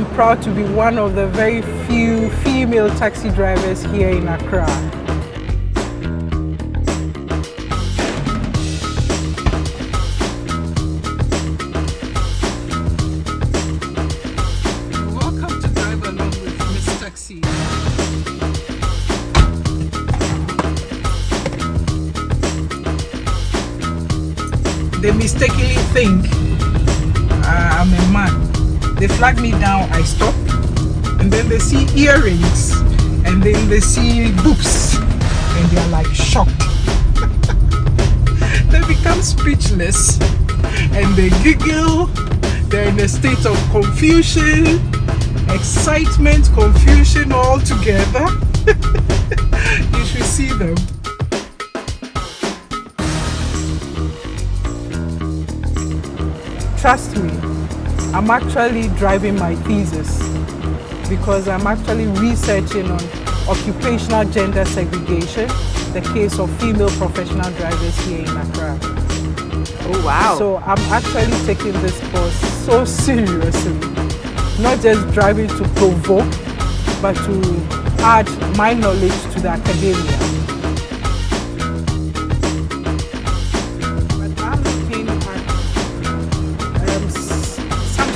I'm proud to be one of the very few female taxi drivers here in Accra. Welcome to Drive Along with Miss Taxi. They mistakenly think uh, I'm a man. They flag me down, I stop, and then they see earrings, and then they see boobs, and they are like shocked. they become speechless, and they giggle. They're in a state of confusion, excitement, confusion all together. you should see them. Trust me, I'm actually driving my thesis because I'm actually researching on occupational gender segregation, the case of female professional drivers here in Accra. Oh, wow. So I'm actually taking this course so seriously, not just driving to provoke, but to add my knowledge to the academia.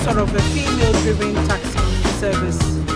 Sort of a female-driven taxi service